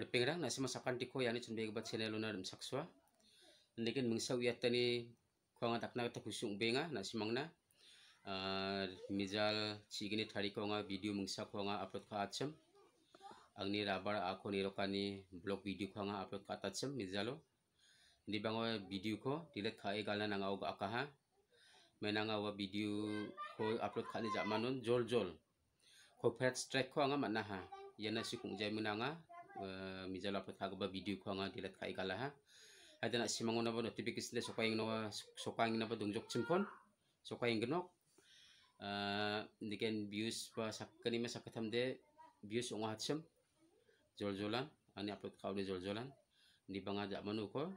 Perpengrang nasi masakan tiko yani chun bega bat channel una dum sakswa. Ndikin mengsa wiyat tani ko nga takna ta kusung benga nasi mangna. Mijal chigini thari ko nga video mengsa ko nga upload ka acham. Angni rabar ako ni rokani blog video ko nga upload ka acham mijalo. Ndi bango video ko dilet ka e galna nanga og akaha. Menanga wa video ko upload ni jamanun jol jol. Ko pet strike ko nga manaha. Yana si kung jay menanga mijal upload kagaba video ko nga dilat ka ikala ha. Ada nak si mangun ba notification de sokayang no sokayang na ba dongjok chimkon sokayang genok. Ndiken views pa sakkani ma sakatam de views ong hatsim jol jolan ani upload ka de jol jolan di banga ja manu ko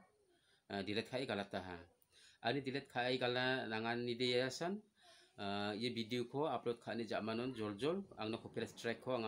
dilat ka ikala ta ha. Ani dilat ka ikala nangan ni de yasan ko upload ka ni jamanon jol jol ang no copyright strike ko ang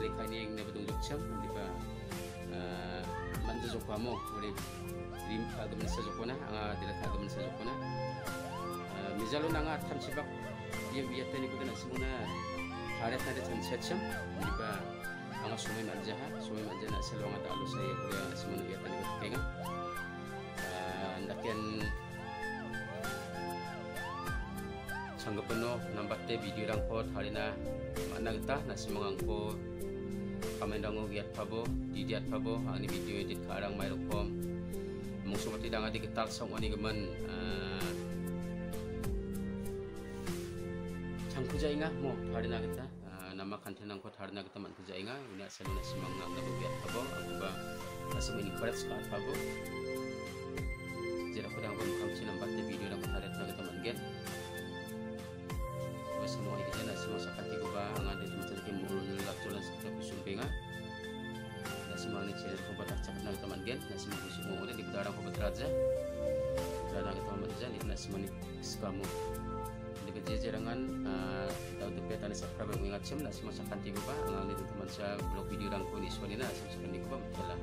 ni klik kay na badong jok cham leka ni yang dapat untuk cam di ba boleh rim kagam sa joko na anga dila kagam sa joko na mizalo na nga tam sibak yang biya tani ko na simuna haret na de cam di ba anga sumay manja ha sumay manja na sa longa talo sa kuya simuna biya tani ko kenga ndakian sanggapan no nasi kamen giat pabo didiat pabo. Ani video edit karang mai rokom mung sumati danga di getal song ani geman changku jainga mo tharina kita nama kantenang ko tharina kita man jainga ini asal nasi mangang da giat pabo. Aku ba asal ini encourage ka pabo. Jera ko dang bang kam sinam batte video dang tharet na kita man nasi mani channel ko batah cakat na teman gen nasi mani kusumpinga udah di bedarang ko betraja bedarang itu teman jan itu nasi mani kamu di kerja jarangan tahu tuh petani subscribe yang ingat sim nasi masakan tiga ba ang itu teman saya blog video rang ko ni swani na nasi masakan tiga ba mutala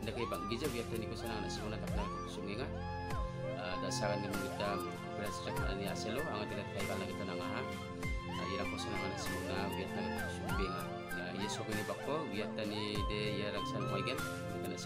ndak kay bang gija biar tani ko sana nasi mana tak na kusumpinga dasaran ni kita beras cakap ni aselo ang tidak kay bang kita nangaha irang ko sana na simuna biat na kita sumbinga ya iya so ni bakko tani de ya ragsan moigen kita na